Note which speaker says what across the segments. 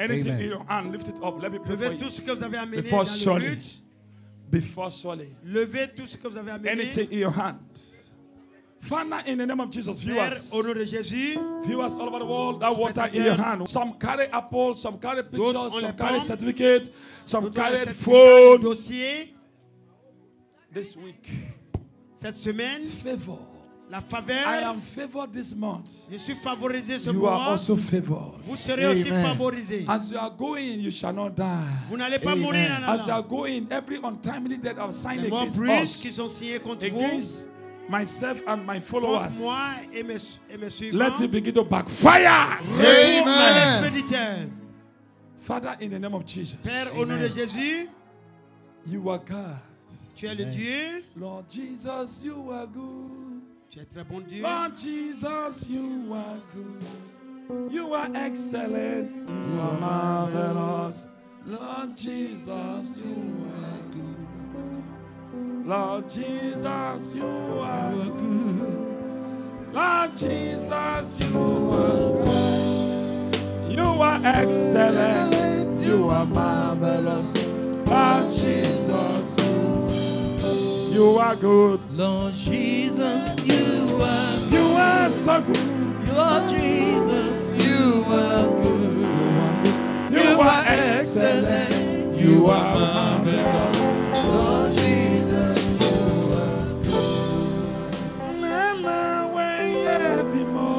Speaker 1: Anything
Speaker 2: Amen.
Speaker 1: in your hand, lift it up. Let me pray for
Speaker 3: Levez tout ce
Speaker 1: you.
Speaker 3: que vous avez amené
Speaker 1: Before
Speaker 3: dans le
Speaker 1: Solly.
Speaker 3: but.
Speaker 1: Before Solly.
Speaker 3: Levez tout ce que vous avez amené.
Speaker 1: Anything in your hand. Father, in the name of Jesus,
Speaker 3: Père,
Speaker 1: viewers,
Speaker 3: au nom de Jésus,
Speaker 1: viewers all over the world, that water in your hand. Some carry apple, some carry pictures, some carry certificates, some carry phone.
Speaker 3: dossier
Speaker 1: This week,
Speaker 3: cette semaine.
Speaker 1: favor.
Speaker 3: La
Speaker 1: I
Speaker 3: faveur.
Speaker 1: am favored this month.
Speaker 3: Je suis favorisé ce
Speaker 1: You are
Speaker 3: mois.
Speaker 1: also favored.
Speaker 3: Vous serez aussi
Speaker 2: Amen.
Speaker 3: favorisé.
Speaker 1: As you are going, you shall not die.
Speaker 3: Vous n'allez pas
Speaker 2: Amen.
Speaker 3: mourir en
Speaker 1: As you are
Speaker 3: allant.
Speaker 1: going, every untimely death I've signed
Speaker 3: Les
Speaker 1: against
Speaker 3: brusques qui
Speaker 1: us,
Speaker 3: sont signés contre vous,
Speaker 1: against myself and my followers,
Speaker 3: moi et mes, et mes suivants,
Speaker 1: let it begin to backfire.
Speaker 2: Amen.
Speaker 1: Father, in the name of Jesus,
Speaker 3: Père, au nom de. Jésus,
Speaker 1: you are God.
Speaker 3: tu es le. Dieu.
Speaker 1: Lord Jesus, you are good.
Speaker 3: Tu es très bon Dieu.
Speaker 1: Lord Jesus, you are good. You are excellent. You are marvelous. Lord Jesus, you are good. Lord Jesus, you are good. Lord Jesus, you are good. You are excellent. You are marvelous. Lord Jesus, you are good.
Speaker 4: Lord Jesus, you are
Speaker 1: You are so good.
Speaker 4: Lord Jesus, you are good.
Speaker 1: You are excellent. You are marvelous.
Speaker 4: Lord Jesus, you are good.
Speaker 1: Nana we ye bimo.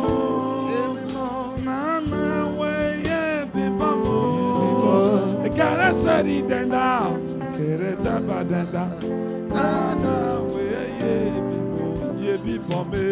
Speaker 1: Nana we ye bimo. Kara sari denda. Kere taba denda. Nana we ye bimo me.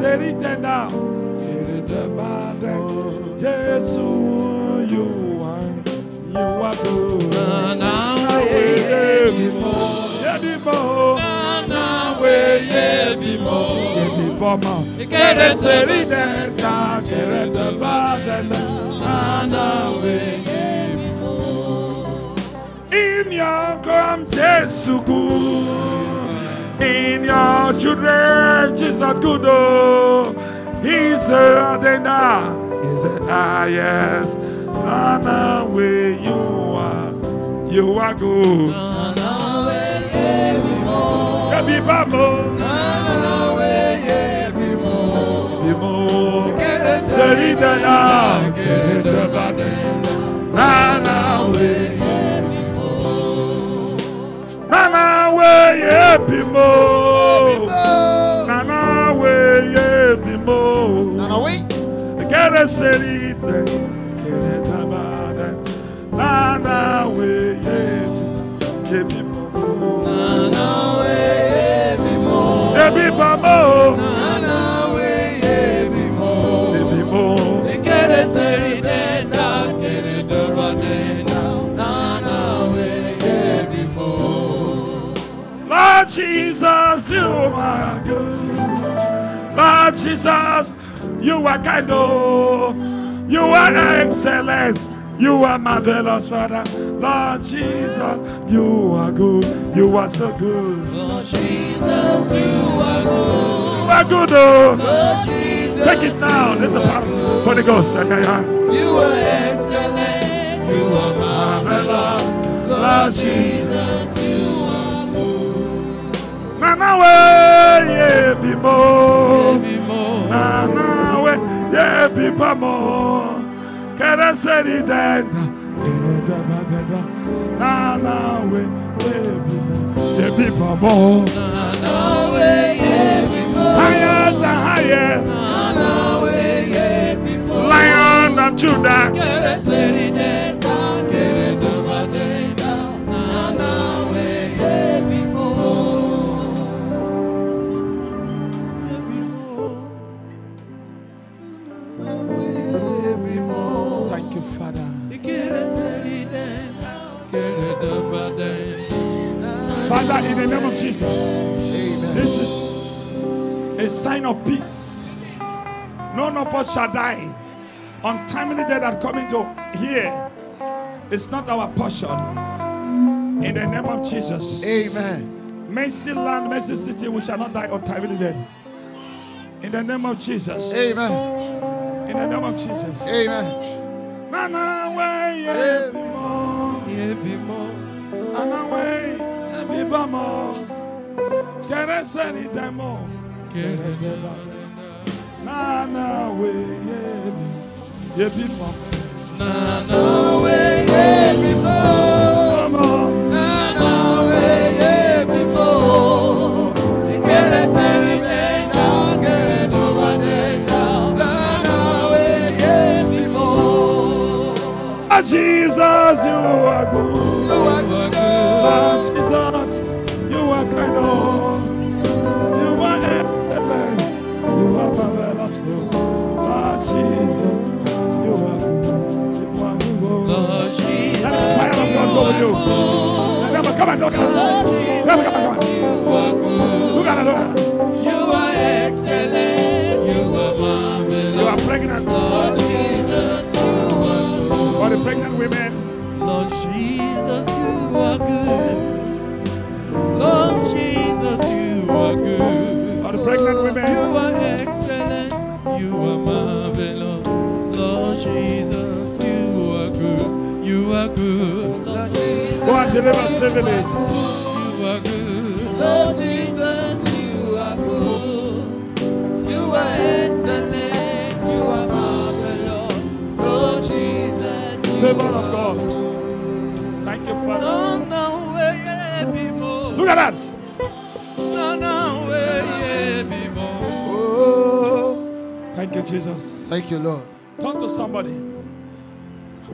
Speaker 1: Get a city tender. Get it the bad. Jesus, you are, you are good.
Speaker 4: Nana we ye bimo.
Speaker 1: Yeah, be more.
Speaker 4: Nana we ye bimo.
Speaker 1: Yeah, be more.
Speaker 4: Get a
Speaker 1: city tender. Get it the bad.
Speaker 4: Nana we ye.
Speaker 1: In your come, Jesus good. Your children, Jesus good. Oh, He's a Adena. He's a ah yes. Nana, where you are, you are good.
Speaker 4: Nana we ye bimo.
Speaker 1: Yabi babo,
Speaker 4: we ye bimo.
Speaker 1: bimo.
Speaker 4: Kere
Speaker 1: Seri
Speaker 4: seri
Speaker 1: dena,
Speaker 4: denda,
Speaker 1: kere bade.
Speaker 4: denda.
Speaker 1: Nana, where Nana, where ye bimo. Nana, where ye bimo.
Speaker 2: Nana, we.
Speaker 1: Kere seri de, kere de bade. Nana, where ye ye bimo.
Speaker 4: Nana we ye bimo.
Speaker 1: Ye bimo. Jesus, you are good. Lord Jesus, you are kind. Oh, you are excellent. You are marvelous, Father. Lord Jesus, you are good. You are so good.
Speaker 4: Lord Jesus, you are good.
Speaker 1: You are good, oh.
Speaker 4: Lord Jesus,
Speaker 1: Take it now. Let the power Holy Ghost. Yeah, yeah.
Speaker 4: You are excellent. You are marvelous. Lord Jesus,
Speaker 1: denda. Nana we ye bimo. Ye bimo.
Speaker 4: Nana we give me more.
Speaker 1: Higher and higher.
Speaker 4: We.
Speaker 1: Lion of Judah. Father, in the name of Jesus.
Speaker 2: Amen.
Speaker 1: This is a sign of peace. None of us shall die. Untimely death that coming to here is not our portion. In the name of Jesus.
Speaker 2: Amen.
Speaker 1: Mercyland, mercy city, we shall not die untimely death. In the name of Jesus.
Speaker 2: Amen.
Speaker 1: In the name of Jesus.
Speaker 2: Amen.
Speaker 1: Nana way, yeah, be more. Kere seni demo.
Speaker 4: Get it.
Speaker 1: Nana way, yeah, be yeah, be more.
Speaker 4: Na na way, yeah, be more.
Speaker 1: Come on.
Speaker 4: Na na way, yeah, be more. Get it, say it, then down, get it, over, then down. Na na way, yeah, be more.
Speaker 1: Ah, Jesus, you.
Speaker 4: You are good.
Speaker 1: Ah, Jesus, you are kind of. You are excellent. You are marvelous. Ah, Jesus, you are good. You are good.
Speaker 4: Lord Jesus,
Speaker 1: Let the fire of God go with you. Let them- Come on, look at it. Come on, come on, come on.
Speaker 4: you.
Speaker 1: Look at it, look at it.
Speaker 4: You are excellent. You are
Speaker 1: You
Speaker 4: marvelous.
Speaker 1: are pregnant.
Speaker 4: Lord Jesus, you are good.
Speaker 1: For the pregnant women,
Speaker 4: Lord Jesus, you are good. Lord Jesus, you are good.
Speaker 1: for the pregnant oh,
Speaker 4: You
Speaker 1: women,
Speaker 4: are excellent. You are marvelous. Lord Jesus, you are good. You are good. Lord Jesus,
Speaker 1: go and deliver civilly.
Speaker 4: you are good. Lord Jesus, you are good. You are excellent. You are marvelous. Lord Jesus,
Speaker 1: Favor of God. Thank you, Father.
Speaker 4: no, no way, yeah, be more.
Speaker 1: Look at that.
Speaker 4: No, no way, yeah, be more.
Speaker 2: Oh,
Speaker 1: Thank you, Jesus.
Speaker 2: thank you, Lord.
Speaker 1: Turn to somebody.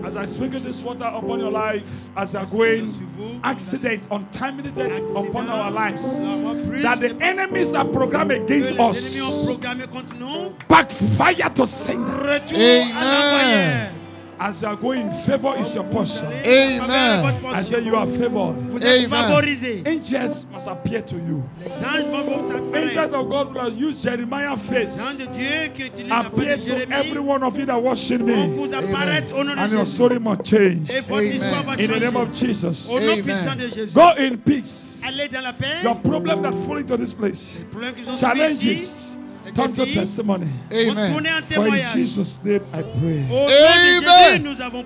Speaker 1: As I sprinkle this water upon your life, as you are going, accident, untimely death upon our lives, that the enemies are programmed against
Speaker 3: Les ennemis ont
Speaker 1: us,
Speaker 3: programmé contre nous.
Speaker 1: backfire to sender.
Speaker 3: Retour
Speaker 2: Amen.
Speaker 3: À l'envoyeur.
Speaker 1: As you are going, favor is your portion.
Speaker 2: Amen.
Speaker 1: I say you are favored.
Speaker 3: Vous êtes
Speaker 2: Amen.
Speaker 3: favorisés.
Speaker 1: Angels must appear to you.
Speaker 3: Les anges vont vous apparaître.
Speaker 1: Angels of God will use Jeremiah's face.
Speaker 3: Les anges de Dieu qui utilisent la
Speaker 1: Appear to every one of you that watching me.
Speaker 3: vous apparaître au nom de
Speaker 1: And your story must change.
Speaker 3: Et votre histoire va
Speaker 1: In the name of. Jesus.
Speaker 3: Oh,
Speaker 2: Amen.
Speaker 3: puissant de Jésus.
Speaker 1: Go in peace.
Speaker 3: Allez dans la paix.
Speaker 1: Your problem that fall into this place.
Speaker 3: Les problèmes qu'ils ont trouvés ici,
Speaker 1: Challenges. Turn to
Speaker 3: défis,
Speaker 1: testimony.
Speaker 3: vont
Speaker 2: Amen.
Speaker 3: tourner en
Speaker 1: For in
Speaker 3: témoignage.
Speaker 1: Jesus' name I pray.
Speaker 3: Au nom de
Speaker 2: Amen.
Speaker 3: Jésus, nous avons